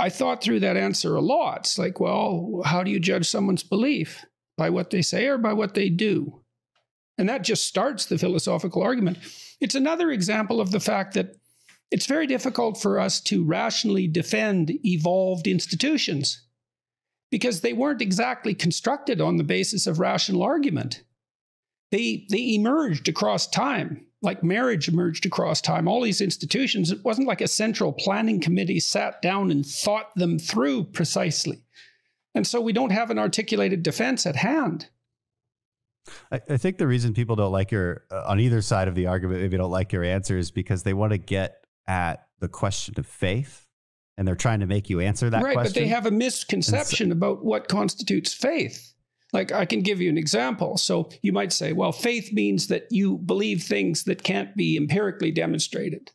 I thought through that answer a lot. It's like, well, how do you judge someone's belief? By what they say or by what they do? And that just starts the philosophical argument. It's another example of the fact that it's very difficult for us to rationally defend evolved institutions because they weren't exactly constructed on the basis of rational argument. They, they emerged across time, like marriage emerged across time. All these institutions, it wasn't like a central planning committee sat down and thought them through precisely. And so we don't have an articulated defense at hand. I, I think the reason people don't like your, uh, on either side of the argument, maybe don't like your answer is because they want to get at the question of faith and they're trying to make you answer that right, question. but they have a misconception so, about what constitutes faith. Like I can give you an example. So you might say, well, faith means that you believe things that can't be empirically demonstrated.